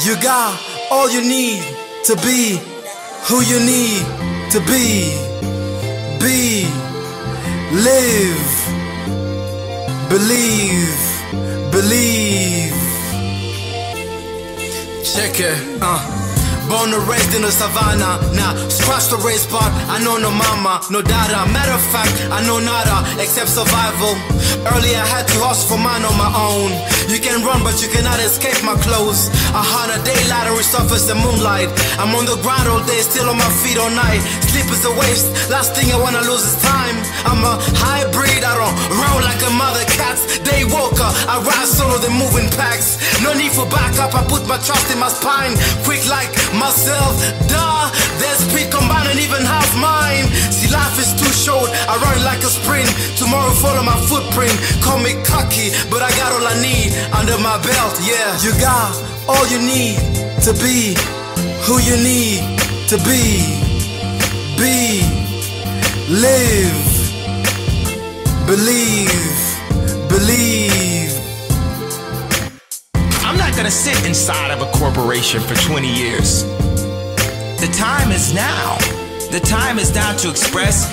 You got all you need to be who you need to be. Be, live, believe, believe. Check it, uh. Born and raised in the savannah. Now, scratch the race part. I know no mama, no dada. Matter of fact, I know nada except survival. Early I had to hustle for mine on my own. You can run, but you cannot escape my clothes. I had a hundred day ladder resurface the moonlight. I'm on the grind all day, still on my feet all night. Sleep is a waste. Last thing I wanna lose is time. I'm a hybrid. I I ride solo, they moving packs. No need for backup. I put my trust in my spine. Quick like myself, duh. There's speed combined and even half mine. See, life is too short. I run like a sprint. Tomorrow follow my footprint. Call me cocky, but I got all I need under my belt. Yeah, you got all you need to be who you need to be. Be, live, believe, believe. Sit inside of a corporation for 20 years. The time is now. The time is now to express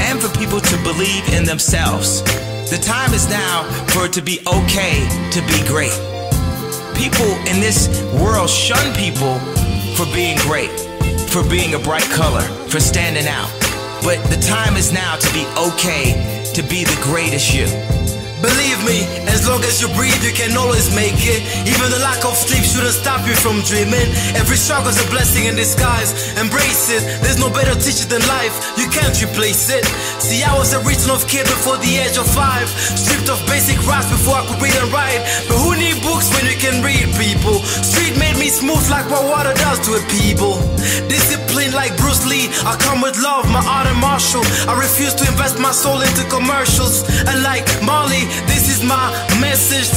and for people to believe in themselves. The time is now for it to be okay to be great. People in this world shun people for being great, for being a bright color, for standing out. But the time is now to be okay to be the greatest you. Believe me, as long as you breathe, you can always make it. Even the lack of sleep shouldn't stop you from dreaming. Every struggle's a blessing in disguise. Embrace it. There's no better teacher than life. You can't replace it. See, I was a written off kid before the age of five. Stripped of basic rights before I could read and write. But who need books when you can read people? Street made me smooth like what water does to a people. Discipline like Bruce Lee. I come with love, my art and martial. I refuse to invest my soul into commercials. And like Molly, this is my message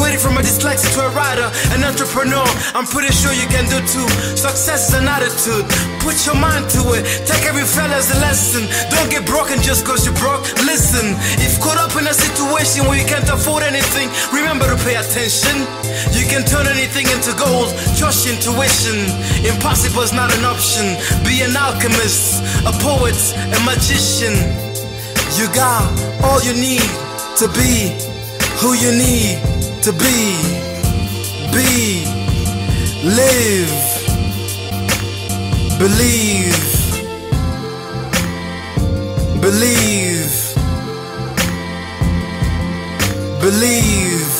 graduated from a dyslexic to a writer, an entrepreneur, I'm pretty sure you can do too. Success is an attitude. Put your mind to it. Take every failure as a lesson. Don't get broken just cause you're broke. Listen, if caught up in a situation where you can't afford anything, remember to pay attention. You can turn anything into gold. Trust your intuition. Impossible is not an option. Be an alchemist, a poet, a magician. You got all you need to be who you need to be. Be, live, believe, believe, believe.